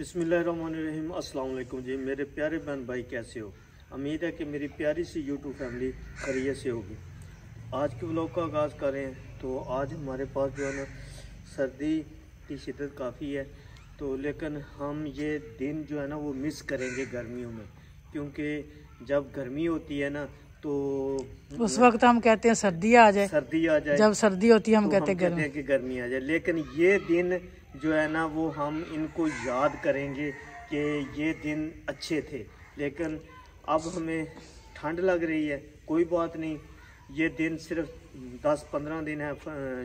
अस्सलाम वालेकुम जी। मेरे प्यारे बहन भाई कैसे हो? उम्मीद है कि मेरी प्यारी सी यूट्यूब फैमिली खरीय से होगी। आज के ब्लॉग का आगाज़ करें तो आज हमारे पास जो है ना सर्दी की शिदत काफ़ी है तो लेकिन हम ये दिन जो है ना वो मिस करेंगे गर्मियों में क्योंकि जब गर्मी होती है ना तो उस वक्त हम कहते हैं सर्दी आ जाए। सर्दी आ जाए। जब सर्दी होती है हम तो कहते हैं गर्मी। हैं कि गर्मी आ जाए। लेकिन ये दिन जो है ना, वो हम इनको याद करेंगे कि ये दिन अच्छे थे। लेकिन अब हमें ठंड लग रही है, कोई बात नहीं। ये दिन सिर्फ़ 10-15 दिन है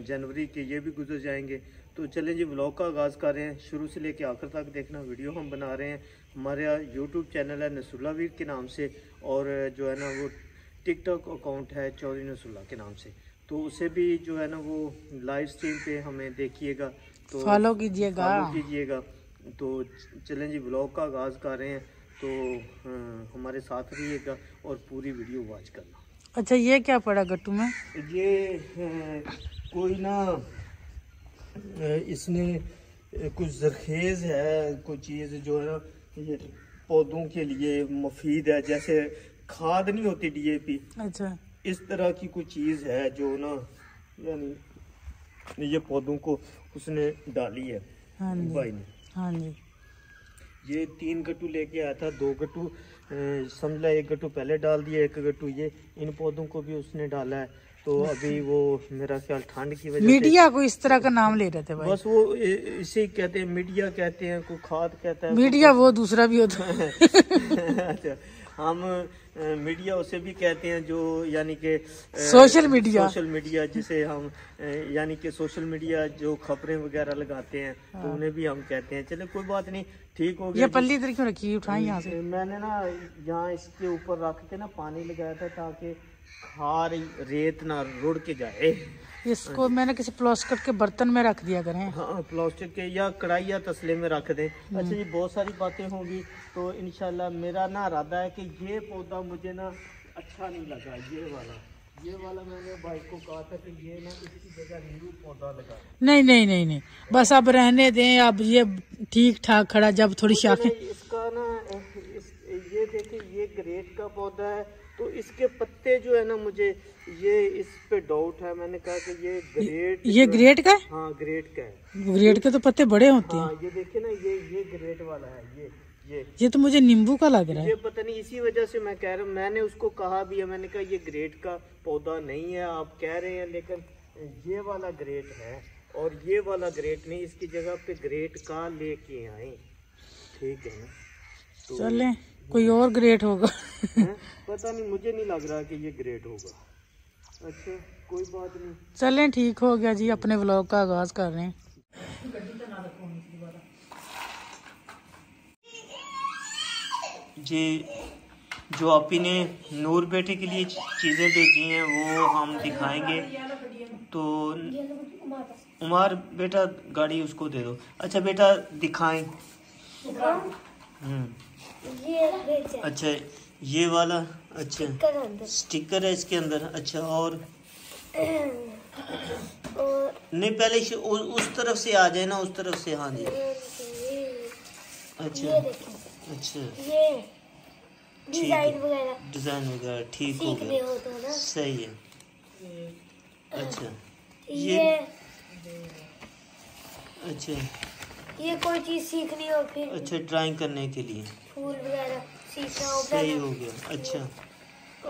जनवरी के, ये भी गुजर जाएँगे। तो चलें जी ब्लॉग का आगाज़ कर रहे हैं। शुरू से लेकर आखिर तक देखना वीडियो हम बना रहे हैं। हमारा यूट्यूब चैनल है नसुल्ला वीर के नाम से, और जो है ना, वो टिकटॉक अकाउंट है चौधरी नसुल्ला के नाम से। तो उसे भी जो है ना, वो लाइव स्ट्रीम पे हमें देखिएगा। तो फॉलो कीजिएगा। फॉलो कीजिएगा। तो चलें जी ब्लॉग का आगाज़ कर रहे हैं। तो हमारे साथ रहिएगा और पूरी वीडियो वॉच करना। अच्छा ये क्या पड़ा गट्टू में? ये कोई ना इसने कुछ जरखेज है कोई चीज़ जो है ना ये पौधों के लिए मुफीद है। जैसे खाद नहीं होती डीएपी अच्छा। इस तरह की कोई चीज़ है जो ना यानी ये पौधों को उसने डाली है हाँ जी। भाई ने हाँ जी। ये तीन गट्टू लेके आया था दो गट्टू समझ ला एक गट्टू पहले डाल दिया एक गट्टू ये इन पौधों को भी उसने डाला है। तो अभी वो मेरा ख्याल ठंड की वजह से मीडिया को इस तरह का नाम ले रहे थे भाई। बस वो इसे कहते हैं मीडिया कहते हैं कोई खाद कहता है मीडिया वो दूसरा भी होता। है अच्छा। हम मीडिया उसे भी कहते हैं जो यानी कि सोशल मीडिया। सोशल मीडिया जिसे हम यानी के सोशल मीडिया जो खबरें वगैरह लगाते हैं हाँ। तो उन्हें भी हम कहते हैं चले कोई बात नहीं ठीक हो गया ये पल्ली इधर क्यों रखी उठाई यहाँ से मैंने ना यहाँ इसके ऊपर रख के ना पानी लगाया था ताकि खार रेत ना रुड़ के जाए। इसको मैंने किसी प्लास्टिक के बर्तन में रख दिया करें। हाँ प्लास्टिक के या कढ़ाई या तसले में रख दें। अच्छा जी बहुत सारी बातें होंगी तो इनशाला मेरा ना इरादा है कि ये पौधा मुझे ना अच्छा नहीं लगा ये वाला। ये वाला मैंने भाई को कहा था कि ये ना इसकी जगह नींबू पौधा लगा। नहीं नहीं नहीं नहीं। बस अब रहने दें अब ये ठीक ठाक खड़ा जब थोड़ी शाखें इसका ना ग्रेट का पौधा है तो इसके पत्ते जो है ना मुझे ये इस पे डाउट है। मैंने कहा कि ये ग्रेट ये ग्रेट का है? हाँ ग्रेट का है। ग्रेट के तो पत्ते बड़े होते हैं हाँ। ये देखिए ना ये ये ग्रेट वाला है ये ये। ये तो मुझे नींबू का लग रहा है। ये पता नहीं इसी वजह से मैं कह रहा हूँ मैंने उसको कहा भी है मैंने कहा ये ग्रेट का पौधा नहीं है आप कह रहे हैं लेकिन ये वाला ग्रेट है और ये वाला ग्रेट नहीं इसकी जगह पे ग्रेट का लेके आए। ठीक है ना? तो चले। कोई और ग्रेट होगा। पता नहीं मुझे नहीं लग रहा कि ये ग्रेट होगा। अच्छा कोई बात नहीं। चलें ठीक हो गया जी अपने ब्लॉग का आगाज़ कर रहे हैं। जी जो आपी ने नूर बेटे के लिए चीज़ें भेजी हैं वो हम दिखाएँगे। तो उमर बेटा गाड़ी उसको दे दो। अच्छा बेटा दिखाएँ। हम्म। ये अच्छा ये वाला अच्छा। स्टिकर है इसके अंदर अच्छा और? और नहीं पहले उ, उस तरफ़ से आ जाए ना उस तरफ़ से हाँ जी। अच्छा। अच्छा। ये डिज़ाइन वगैरह। डिज़ाइन वगैरह ठीक हो गया। ना? सही है। अच्छा। ये। अच्छा। ये कोई चीज़ सीखनी हो फिर? अच्छा ड्राइंग करने के लिए। फूल वगैरह सही हो गया अच्छा।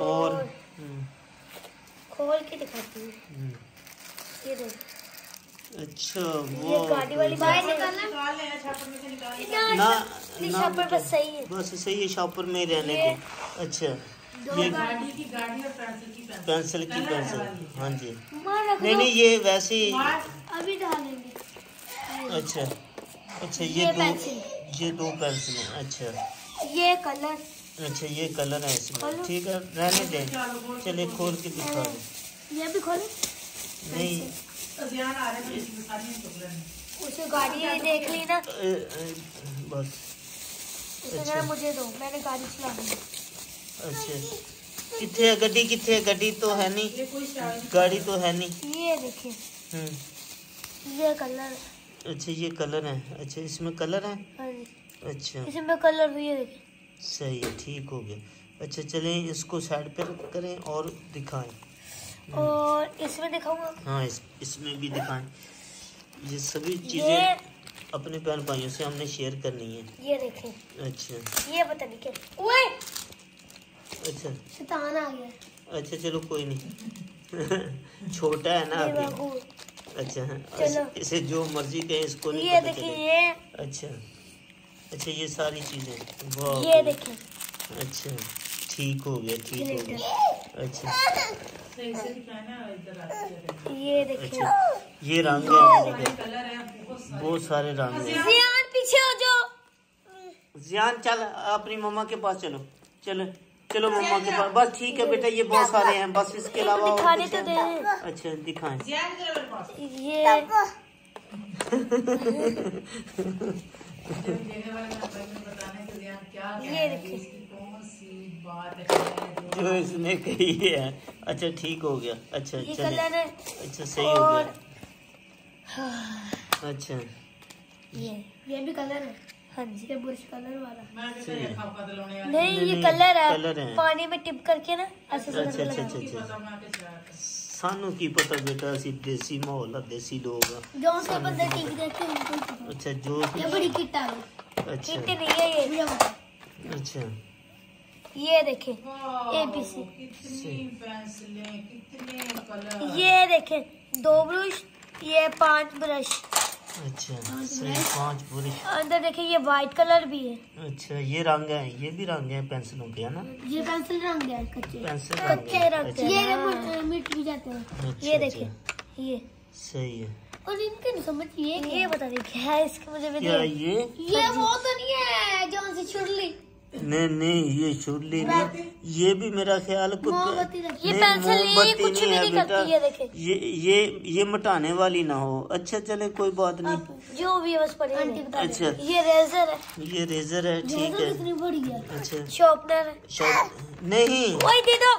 और? खोल के दिखाती हूँ। हम्म, ये देखो। अच्छा वो गाड़ी वाली बाहर निकालना ना ना ना शॉपर बेटा, बस सही है। बस सही है शॉपर में रहने दो। अच्छा ये गाड़ी। पेंसिल की पेंसिल। हाँ जी। नहीं नहीं ये वैसे अभी डालेंगे। अच्छा अच्छा ये ये दो ये दो पेंसिल अच्छा। ये कलर। अच्छा ये कलर है इसमें। ठीक है रहने दें। चलिए खोल के दिखा दें ये भी खोलो। नहीं। उसे गाड़ी ये देख ली ना। बस। उसे मुझे दो मैंने गाड़ी चलानी अच्छा। कितने है गड्डी? कितने है गड्डी तो है नहीं। गाड़ी तो है नहीं। ये देखिए हम्म। ये कलर। अच्छा ये कलर है। अच्छा इसमें कलर है? हाँ। अच्छा। इसमें कलर भी है देखिए। सही है ठीक हो गया। अच्छा चलें इसको साइड पे करें और दिखाएँ। और इसमें दिखाऊँगा? हाँ इस इसमें भी दिखाएँ। ये सभी चीज़ें अपने बहन भाइयों से हमने शेयर करनी है। ये देखें। अच्छा। ये पता नहीं क्या। ओए! अच्छा। शैतान आ गया। अच्छा चलो कोई नहीं। छोटा है ना अभी। अच्छा चलो। इसे जो मर्ज़ी कहें इसको नहीं ये देखिए ये। अच्छा। अच्छा ये सारी चीज़ें। ये देखें। अच्छा ठीक हो गया ठीक हो गया। अच्छा। ये देखिए अच्छा ये रंग है। बहुत सारे। रंग जियान पीछे हो जाओ। जियान चल अपनी मम्मा के पास चलो। चलो चलो मम्मा के पास। बस ठीक है बेटा ये बहुत सारे हैं बस इसके अलावा और दिखाने तो? दे। अच्छा दिखाएँ। ये जो इसने कही है। अच्छा ठीक हो गया। अच्छा ये चले। अच्छा सही हो गया। अच्छा। ये ये भी कलर है। हाँ जी। ये बुरश कलर वाला। नहीं नहीं, ये कलर है। कलर है। पानी में टिप करके ना ऐसे अच्छा अच्छा अच्छा अच्छा। ਸਾਨੂੰ ਕੀ ਪਤਾ ਬੇਟਾ ਅਸੀਂ ਦੇਸੀ ਮਾਹੌਲ ਆ ਦੇਸੀ ਲੋਕ ਆ जो से बंदे टीवी देखते हैं उनको ही पता ਅੱਛਾ ਜੋ ये बड़ी किट आ गई अच्छा किट नहीं है ये मुझे पता अच्छा ये देखे ए बी सी सही ये देखे दो ब्रश ये पांच ब्रश अच्छा सही पाँच बुरश अंदर देखिए ये व्हाइट कलर भी है। अच्छा ये रंग है ये भी रंग है पेंसिलों के है ना? ये पेंसिल रंग है कच्चे। पेंसिल कच्चे रंग अच्छा, ये मिट भी जाते हैं। अच्छा, ये देखिए ये। सही है। और इनके नहीं समझ ये ये बता देखिए क्या है इसके मुझे ये? ये वो तो नहीं है जो से छुड़ली नहीं नहीं ये शुरली नहीं। ये भी मेरा ख्याल कुछ ये पेंसिल ये कुछ भी है बेटा। ये ये ये मिटाने वाली ना हो। अच्छा चले कोई बात नहीं। जो भी है बस अच्छा। ये रेजर है। ये रेजर है ठीक है। कितनी बड़ी है? अच्छा। शॉर्पनर है। नहीं। वही दे दो।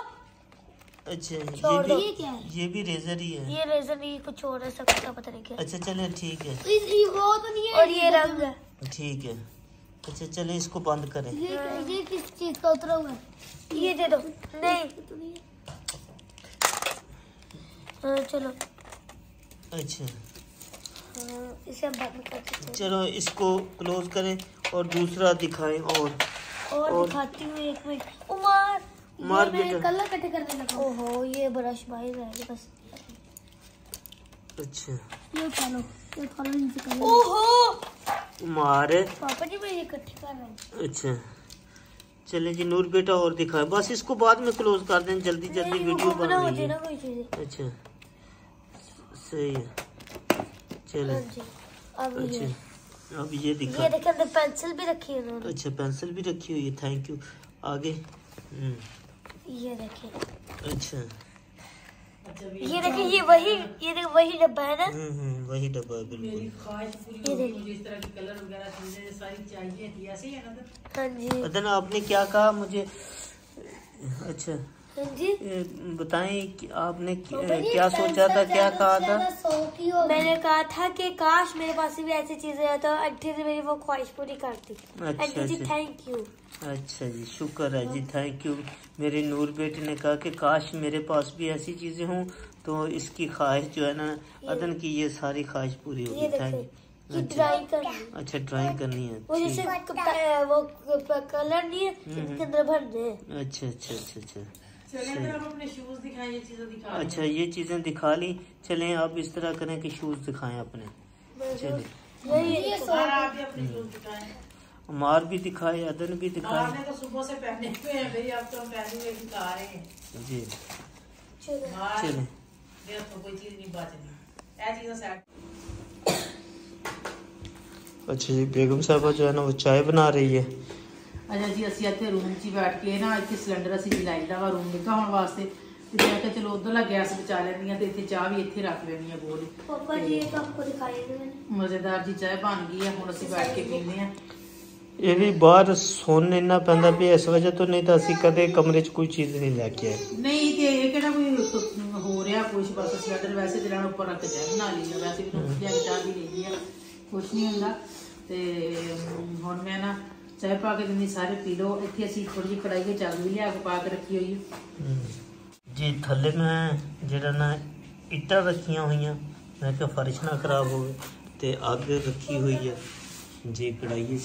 अच्छा ये भी ये क्या? है ये भी रेजर ही है। ये रेजर नहीं कुछ और है सकता पता नहीं क्या। अच्छा चले ठीक है। वो तो नहीं है और ये रंग है। ठीक है। अच्छा चले इसको बंद करें। ये ये किस चीज़ का उतरा हुआ है? ये दे दो। नहीं। हाँ। चलो। अच्छा। हाँ, इसे बंद कर चलो इसको क्लोज करें और दूसरा दिखाएँ और। और और- दिखाती हूँ एक मिनट उमार मार बेटा। कलर इकट्ठे करने लगा। ओहो ये ब्रश भाई रह गया बस। अच्छा। ये उठा लो ये उठा लो इनसे कर ओहो! मार। पापा जी मैं ये इकट्ठे कर रहा हूँ। अच्छा। चले जी नूर बेटा और दिखाए बस इसको बाद में क्लोज कर दें जल्दी जल्दी वीडियो बन रही है अच्छा। सही है। चले। हाँ अब अच्छा। अब ये दिखा ये देखे। अंदर पेंसिल भी रखी है उन्होंने। अच्छा पेंसिल भी रखी हुई है। थैंक यू आगे। हम्म, ये देखिए। अच्छा। ये देखिए ये वही ये देखिए वही डब्बा है ना? हम्म हम्म वही डब्बा है बिल्कुल। ये देखिए। हाँ जी। अदन आपने क्या कहा? मुझे अच्छा हाँ जी। बताएँ कि आपने क्या क्या सोचा था क्या कहा था? मैंने कहा था कि काश मेरे पास भी ऐसी चीज़ें तो आंटी ने मेरी वो ख्वाहिश पूरी करती। अच्छा, जी अच्छा। थैंक यू अच्छा जी शुक्र है जी थैंक यू मेरे नूर बेटे ने कहा कि काश मेरे पास भी ऐसी चीज़ें हों तो इसकी ख्वाहिश जो है ना अदन की ये सारी ख्वाहिश पूरी होगी. थैंक ये अच्छा। ड्राइंग करनी है। अच्छा ड्राइंग करनी है. वो जैसे वो कलर नहीं है इसके अंदर भरने हैं अच्छा अच्छा अच्छा अच्छा. चलिए फिर हम अपने शूज़ दिखाएँ ये चीज़ें दिखा अच्छा ये चीज़ें दिखा ली. चलें आप इस तरह करें कि शूज़ दिखाएँ अपने. चलिए नहीं ये और आप भी अपने शूज दिखाएं मार भी दिखाए अदन भी दिखाए आपने तो सुबह से पहने हुए हैं भाई अब तो हम पहने हुए दिखा रहे हैं जी चलो बाहर चलें ये तो कोई चीज नहीं बचनी ऐ चीजें सेट अच्छा जी बेगम साहबा जो है ना वो ਚਾਹ ਬਣਾ ਰਹੀ ਹੈ ਅੱਛਾ ਜੀ ਅਸੀਂ ਇੱਥੇ ਰੂਮ 'ਚ ਹੀ ਬੈਠ ਕੇ ਨਾ ਇੱਥੇ ਸਿਲੰਡਰ ਅਸੀਂ ਜਲਾਈਦਾ ਵਾ ਰੂਮ ਨਿੱਘਾ ਹੋਣ ਵਾਸਤੇ ਤੇ ਮੈਂ ਕਿਹਾ ਚਲੋ ਉਧਰਲਾ ਗੈਸ ਬਚਾ ਲੈਂਦੀ ਆ ਤੇ ਇੱਥੇ ਚਾਹ ਵੀ ਇੱਥੇ ਰੱਖ ਲੈਂਦੀ ਆ ਬੋਲ पापा जी ये तो आपको दिखाई दे मैंने ਮਜ਼ੇਦਾਰ ਜੀ ਚਾਹ ਬਣ ਗਈ ਆ ਹੁਣ ਅਸੀਂ ਬੈਠ ਕੇ ਪੀਂਦੇ ਆ ਇਹ ਵੀ ਬਾਹਰ ਸੁਣ ਇੰਨਾ ਪੈਂਦਾ ਵੀ ਇਸ ਵਜ੍ਹਾ ਤੋਂ ਨਹੀਂ ਤਾਂ ਅਸੀਂ ਕਦੇ ਕਮਰੇ 'ਚ ਕੋਈ ਚੀਜ਼ ਨਹੀਂ ਲੈ ਕੇ ਆਏ। ਨਹੀਂ ਤੇ ਇਹ ਕਿਹੜਾ ਕੋਈ ਹੋ ਰਿਹਾ ਕੁਝ ਬਸ ਸਿਲੰਡਰ ਵੈਸੇ ਜਲਾਣ ਉੱਪਰ ਰੱਖ ਚਾਹ ਬਣਾ ਲਈ ਆ ਵੈਸੇ ਵੀ ਰੋਟੀ ਕੇ ਚਾਹ ਵੀ ਲਈ ਆ ਕੁਝ ਨਹੀਂ ਹੁੰਦਾ। ਤੇ ਹੁਣ ਮੈਂ ਨਾ ਚਾਹ ਪਾ ਕੇ ਦਿੰਦੀ ਸਾਰੇ ਪੀ ਲਓ ਇੱਥੇ ਅਸੀਂ ਥੋੜੀ ਜਿਹੀ ਕੜਾਈ ਵਿੱਚ ਵੀ ਲਿਆ ਕੇ ਪਾ ਕੇ ਰੱਖੀ ਹੋਈ ਹੈ ਜੀ ਥੱਲੇ ਮੈਂ ਜਿਹੜਾ ਨਾ ਇੱਟਾਂ ਰੱਖੀਆਂ ਹੋਈਆਂ ਮੈਂ ਕਿਹਾ ਫਰਸ਼ ਨਾ ਖਰਾਬ ਹੋਵੇ ਤੇ ਅੱਗ ਰੱਖੀ ਹੋਈ ਹੈ जी कढ़ाई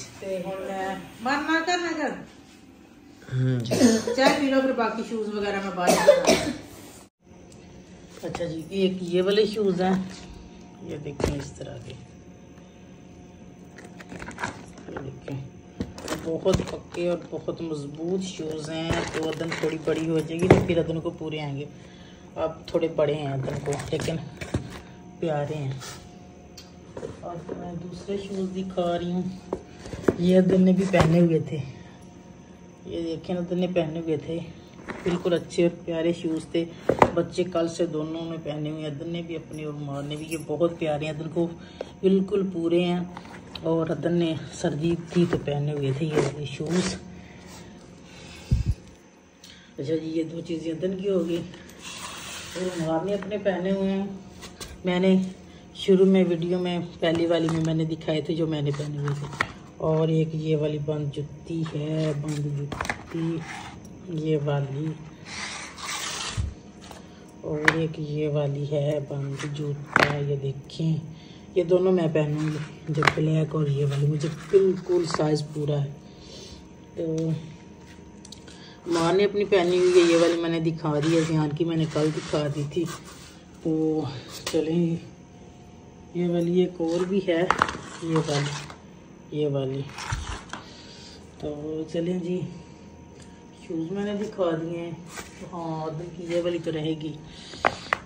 बनना करना कर चाय पी लो फिर बाकी शूज़ वगैरह मैं बाद अच्छा जी एक ये वाले शूज़ हैं? ये देखें इस तरह के। देखें बहुत पक्के और बहुत मज़बूत शूज़ हैं। तो अदन थोड़ी बड़ी हो जाएगी तो फिर अदन को पूरे आएँगे। अब थोड़े बड़े हैं अदन को लेकिन प्यारे हैं। अब मैं दूसरे शूज़ दिखा रही हूँ। ये अदन ने भी पहने हुए थे। ये देखें ना ने पहने हुए थे। बिल्कुल अच्छे और प्यारे शूज़ थे। बच्चे कल से दोनों ने पहने हुए। अदन ने भी अपने और माँ ने भी। ये बहुत प्यारे हैं। अदन को बिल्कुल पूरे हैं। और अदन ने सर्दी थी तो पहने हुए थे ये शूज़ अच्छा जी, ये दो चीज़ें अदन की होगी और माँ ने अपने पहने हुए हैं। मैंने शुरू में वीडियो में पहली वाली में मैंने दिखाए थे जो मैंने पहने हुए थे। और एक ये वाली बंद जुत्ती है, बंद जुत्ती, ये वाली। और एक ये वाली है, बंद जूता, ये देखें। ये दोनों मैं पहनूँगी, जो ब्लैक और ये वाली। मुझे बिल्कुल साइज़ पूरा है। तो माँ ने अपनी पहनी हुई है, ये वाली मैंने दिखा दी है, ध्यान की मैंने कल दिखा दी थी। तो चलें। ये वाली एक और भी है, ये वाली ये वाली। तो चलें जी शूज़ मैंने दिखा दिए हैं। तो हाँ अदम की ये वाली तो रहेगी।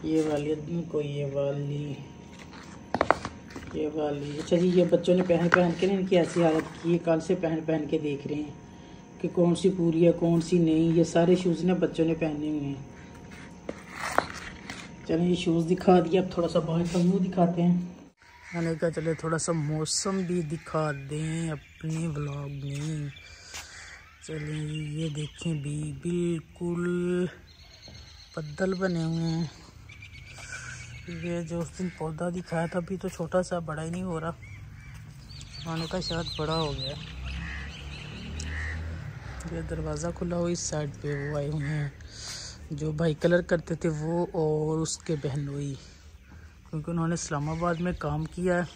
ये वाली, अदम को ये वाली ये वाली। अच्छा जी, ये बच्चों ने पहन पहन के ना, इनकी ऐसी हालत की है, कल से पहन पहन के देख रहे हैं कि कौन सी पूरी है, कौन सी नहीं। ये सारे शूज़ ना बच्चों ने पहने हुए हैं। चलें ये शूज़ दिखा दिए, अब थोड़ा सा बाहर का मुँह दिखाते हैं। मैंने कहा चले थोड़ा सा मौसम भी दिखा दें अपने ब्लॉग में। चलिए ये देखें भी, बिल्कुल बदल बने हुए हैं। ये जो उस दिन पौधा दिखाया था, अभी तो छोटा सा, बड़ा ही नहीं हो रहा। मानो कहा शायद बड़ा हो गया। ये दरवाज़ा खुला हुआ इस साइड पे, वो आए हुए हैं। जो भाई कलर करते थे वो और उसके बहनोई क्योंकि उन्होंने इस्लामाबाद में काम किया है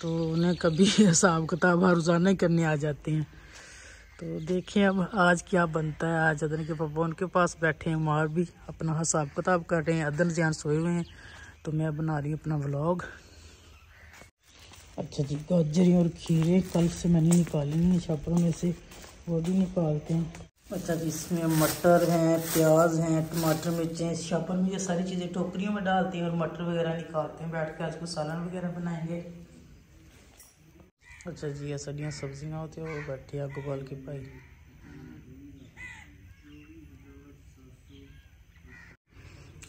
तो उन्हें कभी हिसाब किताब हर रोज़ाना ही करने आ जाते हैं। तो देखें अब आज क्या बनता है। आज अदन के पापा उनके पास बैठे हैं, मार भी अपना हिसाब किताब कर रहे हैं, अदन जान सोए हुए हैं तो मैं बना रही हूँ अपना व्लॉग अच्छा जी, गाजर और खीरे कल से मैंने निकाली नहीं, छापरों में से वो भी निकालते हैं। अच्छा जी इसमें मटर हैं, प्याज हैं, टमाटर, मिर्चें, शापर में ये सारी चीज़ें टोकरियों में डालते हैं और मटर वगैरह निकालते हैं। बैठ के आज को सालन वगैरह बनाएँगे। अच्छा जी, ये सड़ियाँ सब्ज़ियाँ होती हैं, वो बैठे आग उबाल के भाई।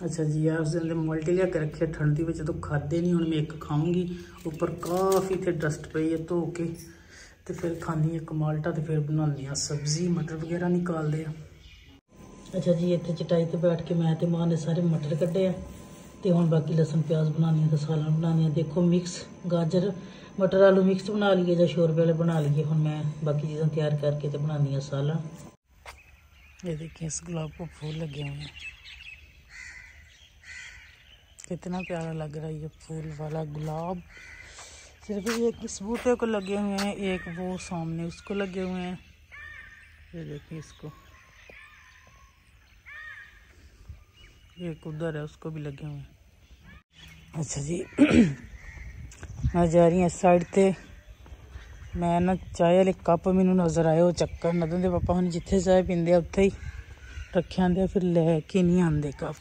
अच्छा जी आप उस दिन मल्टी लिया के रखे, ठंडी में तो खादे नहीं हूँ मैं एक खाऊँगी। ऊपर काफ़ी थे, डस्ट पई है धो के। तो फिर खानी एक माल्टा तो फिर बनानी सब्ज़ी मटर वगैरह निकालते हैं अच्छा जी इतने चटाई ते बैठ के मैं माँ ने सारे मटर कड्डे आ ते हुन बाकी लसन प्याज बनानी है तो सालन बनानी है देखो मिक्स गाजर मटर आलू मिक्स बना लिए ਜਾਂ शोरबे वाले बना लिए हुन मैं बाकी चीज़ें तैयार करके तो बनानी है सालन ये देखिए इस गुलाब को फूल लगे हुए हैं कितना प्यारा लग रहा है ये फूल वाला गुलाब सिर्फ एक इस बूटे को लगे हुए हैं एक वो सामने उसको लगे हुए हैं ये देखिए इसको एक उधर है उसको भी लगे हुए हैं अच्छा जी मैं जा रही हूँ साइड ते मैं ना चाय वाले कप मैनू नज़र आए वो चक्कर नदन दे पापा हम जिथे चाय पींदे उत्थे ही रखे आंदे फिर लैके नहीं आंदे कप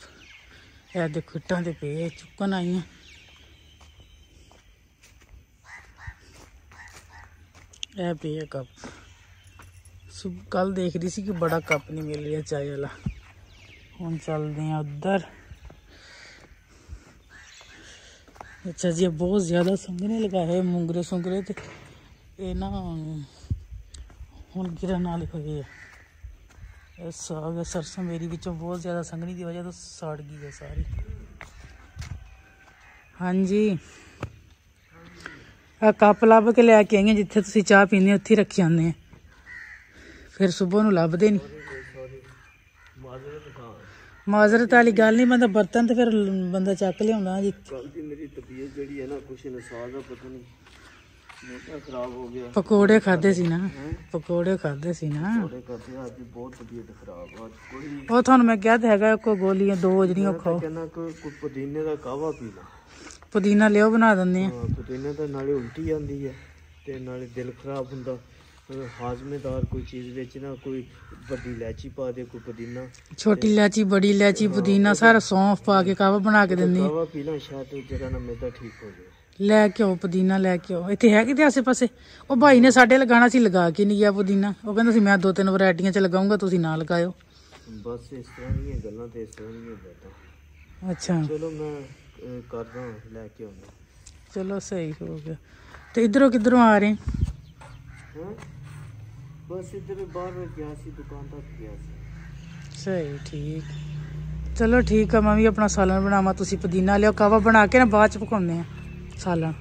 ਇਹ ਦੇਖੋ ਇੱਟਾਂ ਦੇ ਪਏ ਚੁੱਕਣ ਆਈਆਂ ਇਹ ਪਏ ਕੱਪ। ਸੁਬ ਕੱਲ ਦੇਖ ਰਹੀ ਸੀ ਕਿ ਬੜਾ ਕੱਪ ਨਹੀਂ ਮਿਲ ਰਿਹਾ ਚਾय ਵਾਲਾ। ਹੁਣ ਚੱਲਦੇ ਆ ਉੱਧਰ। ਅੱਛਾ ਜੀ ਬਹੁਤ ਜ਼ਿਆਦਾ ਸੰਘਣੇ ਲਗਾਏ ਹੋਏ ਮੁੰਗਰੇ ਸੁੰਗਰੇ ਤੇ ਇਹ ਨਾ, ਹੁਣ ਗਿਰਨ ਵਾਲੇ ਹੋਏ ਆ। ਇਹ ਸਾਗ ਹੈ ਸਰਸੋਂ ਮੇਰੀ ਵਿੱਚੋਂ ਬਹੁਤ ਜ਼ਿਆਦਾ ਸੰਘਣੀ ਦੀ ਵਜ੍ਹਾ ਤੋਂ ਸੜ ਗਈ ਹੈ ਸਾਰੀ। ਹਾਂਜੀ। ਆ ਕੱਪ ਲੱਭ ਕੇ ਲੈ ਕੇ ਆਈਆਂ ਜਿੱਥੇ ਤੁਸੀਂ ਚਾਹ ਪੀਂਦੇ ਉੱਥੇ ਰੱਖੀ ਆਉਂਦੇ ਆ। ਫਿਰ ਸਵੇਰ ਨੂੰ ਲੱਭਦੇ ਨਹੀਂ ਮਾਜ਼ਰਤ ਵਾਲੀ ਗੱਲ ਨਹੀਂ ਬੰਦਾ ਬਰਤਨ ਤੇ ਫਿਰ ਬੰਦਾ ਚੱਕ ਲਿਆਉਂਦਾ ਜੀ। ਕੱਲ ਦੀ ਮੇਰੀ ਤਬੀਅਤ ਜਿਹੜੀ ਹੈ ਨਾ ਕੁਛ ਨਸਾਜ਼ ਦਾ ਪਤਾ ਨਹੀਂ ਮੋਟਾ ਖਰਾਬ ਹੋ ਗਿਆ। ਪਕੌੜੇ ਖਾਦੇ ਸੀ ਨਾ ਪਕੌੜੇ ਖਾਦੇ ਸੀ ਨਾ। ਥੋੜੇ ਕਰਦੇ ਅੱਜ ਬਹੁਤ ਤਬੀਅਤ ਖਰਾਬ ਆ। ਅੱਜ ਕੋਈ ਉਹ ਤੁਹਾਨੂੰ ਮੈਂ ਕਿਹਾ ਤਾਂ ਹੈਗਾ ਕੋ ਗੋਲੀਆਂ ਦੋ ਜਿਹੜੀਆਂ ਖਾਓ। ਕਹਿੰਦਾ ਕੋਈ ਪੁਦੀਨੇ ਦਾ ਕਾਵਾ ਪੀ ਲਾ। ਪੁਦੀਨਾ ਲਿਓ ਬਣਾ ਦਿੰਦੇ ਆ। ਪੁਦੀਨੇ ਤਾਂ ਨਾਲੇ ਉਲਟੀ ਆਉਂਦੀ ਹੈ ਤੇ ਨਾਲੇ ਦਿਲ ਖਰਾਬ ਹੁੰਦਾ। ਹਾਜ਼ਮੇਦਾਰ ਕੋਈ ਚੀਜ਼ ਵਿੱਚ ਨਾ ਕੋਈ ਵੱਡੀ ਇਲਾਇਚੀ ਪਾ ਦੇ ਕੋਈ ਪੁਦੀਨਾ। ਛੋਟੀ ਇਲਾਚੀ ਬੜੀ ਇਲਾਚੀ ਪੁਦੀਨਾ ਸਾਰਾ ਸੌਂਫ ਪਾ ਕੇ ਕਾਵਾ ਬਣਾ ਕੇ ਦਿੰਦੇ ਆ। ਕਾਵਾ ਪੀ ਲਾ ਸ਼ਾਇਦ ਜਿਹੜਾ ਨਾ ਮੇਦਾ ਠੀਕ ਹੋ ਜਾਏ। ਲੈ ਕੇ ਆਓ ਪੁਦੀਨਾ ਲੈ ਕੇ ਆਓ। ਇੱਥੇ ਹੈ ਕਿਤੇ ਆਸੇ ਪਾਸੇ ਉਹ ਭਾਈ ਨੇ ਸਾਡੇ ਲਗਾਉਣਾ ਸੀ ਲਗਾ ਕੇ ਨਹੀਂ ਗਿਆ ਪੁਦੀਨਾ। ਉਹ ਕਹਿੰਦਾ ਸੀ ਮੈਂ ਦੋ ਤਿੰਨ ਵੈਰਾਈਟੀਆਂ ਚ ਲਗਾਉਂਗਾ ਤੁਸੀਂ ਨਾ ਲਗਾਇਓ। ਬਸ ਇਸ ਤਰ੍ਹਾਂ ਦੀਆਂ ਗੱਲਾਂ ਤੇ ਇਸ ਤਰ੍ਹਾਂ ਦੀਆਂ ਬਾਤਾਂ। ਅੱਛਾ। ਚਲੋ ਮੈਂ ਕਰਦਾ ਲੈ ਕੇ ਆਉਂਦਾ ਚਲੋ ਸਹੀ ਹੋ ਗਿਆ। ਤੇ ਇਧਰੋਂ ਕਿਧਰੋਂ ਆ ਰਹੇ? ਹਾਂ? ਬਸ ਇੱਧਰ ਬਾਹਰ ਗਿਆ ਸੀ ਦੁਕਾਨ ਤੱਕ ਗਿਆ ਸੀ। ਸਹੀ ਠੀਕ। ਚਲੋ ਠੀਕ ਆ ਮੈਂ ਵੀ ਆਪਣਾ ਸਾਲਨ ਬਣਾਵਾਂ। ਤੁਸੀਂ ਪੁਦੀਨਾ ਲਿਓ ਕਾਵਾ ਬਣਾ ਕੇ ਨਾ ਬਾਅਦ ਚ ਪਕਾਉਂਦੇ ਆ ਸਾਲਨ।